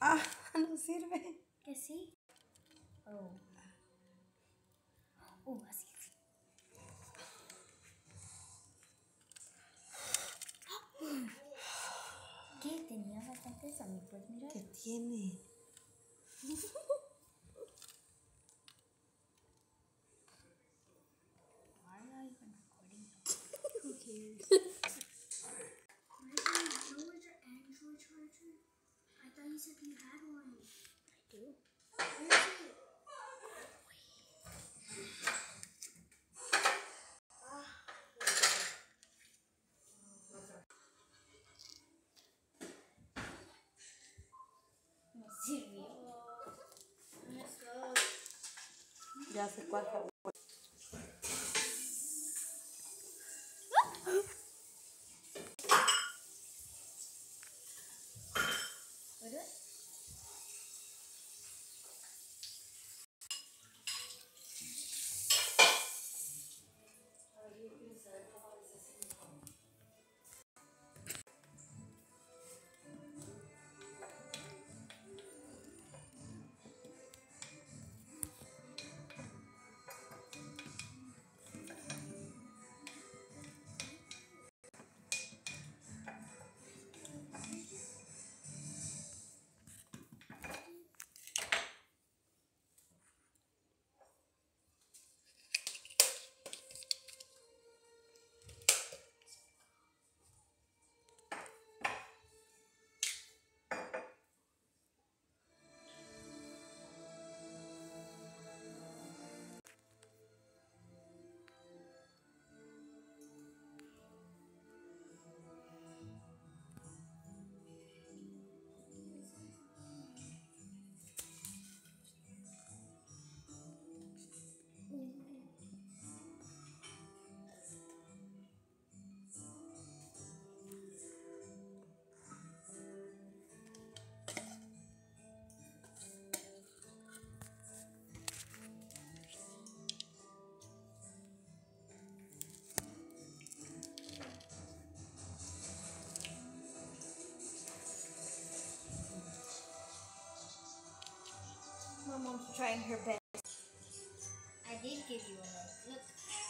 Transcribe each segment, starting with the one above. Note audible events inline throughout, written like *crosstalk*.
Ah, *laughs* no sirve. ¿Que sí? Oh. Uh, así. *gasps* ¿Qué? Tenía bastante sangre, pues mira. ¿Qué tiene? Why are you even recording? Who cares? Thought you said you had one. I do. Where is it? Me sirvió. Let's go. Ya sé cuál mom's trying her best. I did give you one. Look.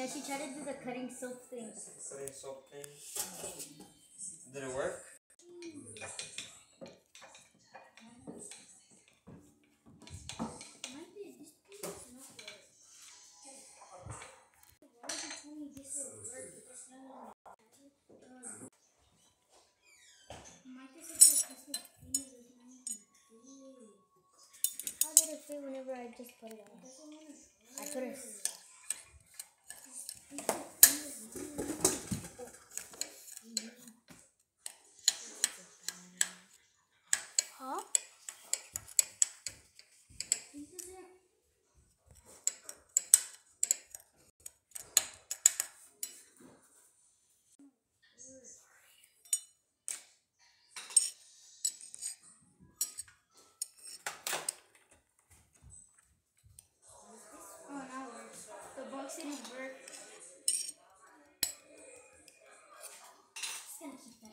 Yeah, she tried to do the cutting soap thing. Cutting soap thing. Did it work? How did it feel whenever I just put it on? I put it.